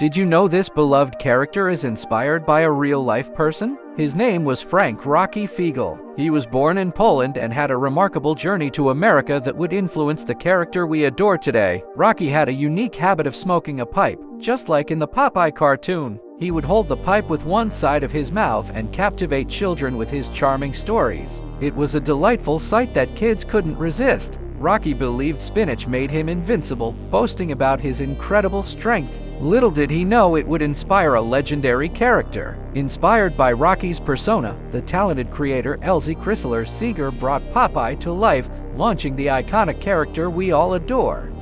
Did you know this beloved character is inspired by a real-life person? His name was Frank Rocky Fiegel. He was born in Poland and had a remarkable journey to America that would influence the character we adore today. Rocky had a unique habit of smoking a pipe, just like in the Popeye cartoon. He would hold the pipe with one side of his mouth and captivate children with his charming stories. It was a delightful sight that kids couldn't resist. Rocky believed spinach made him invincible, boasting about his incredible strength. Little did he know it would inspire a legendary character. Inspired by Rocky's persona, the talented creator Elzie Crisler Segar brought Popeye to life, launching the iconic character we all adore.